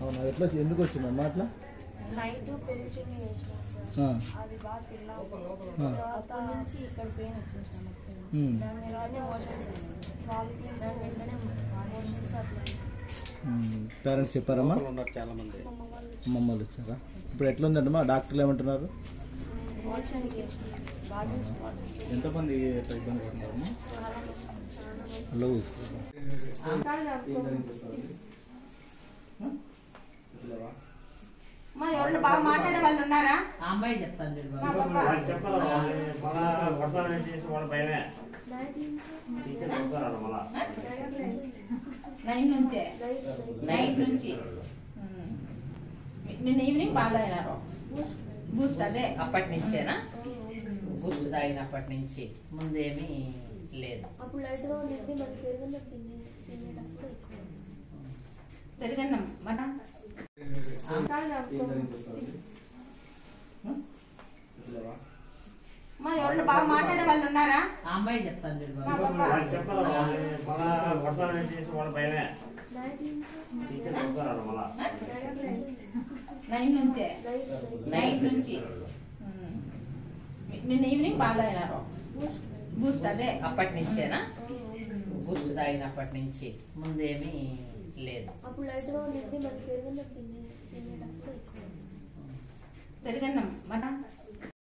అవునా? ఎట్లా ఎందుకు వచ్చింది అమ్మా అట్లా? నైట్ పెరుగుచుని సార్. అది బాగా ఇక్కడ పెయిన్ దాని వెంటనే పేరెంట్స్ చెప్పారమ్మా ఉన్నారు చాలా మంది మా వాళ్ళు అమ్మమ్మ వాళ్ళు వచ్చారా? ఇప్పుడు ఎట్లా ఉందంటమ్మా డాక్టర్లు ఏమంటున్నారు? ఎంతమంది ఇబ్బంది పడుతున్నారమ్మా హలో చూసుకో మా ఎవరు బాగా మాట్లాడే వాళ్ళు ఉన్నారా? ఆ అమ్మాయి చెప్తాను చెప్పాలి భయమే నైన్ నుంచే? నైట్ నుంచి. నిన్న ఈవినింగ్ బాగా అయినారు బూస్ట్ అదే? అప్పటి నుంచేనా? బూస్ట్ తాగినప్పటి నుంచి ముందేమీ లేదు. అప్పుడు లైట్గా ఉండింది మరి పెరుగున్న తినే తినేటప్పుడు ఎక్కువ. పెరుగన్నం. మన ఎవరు బాగా మాట్లాడే వాళ్ళు ఉన్నారా? ఆ అమ్మాయి చెప్తాను వాళ్ళు వాళ్ళ నుంచే? నైట్ నుంచి. నిన్న ఈవినింగ్ బాగా అయినారు బూస్ట్ అదే? అప్పటి నుంచేనా? బూస్ట్ తాగినప్పటి నుంచి. ముందేమీ లేదు. పెరుగన్నం మన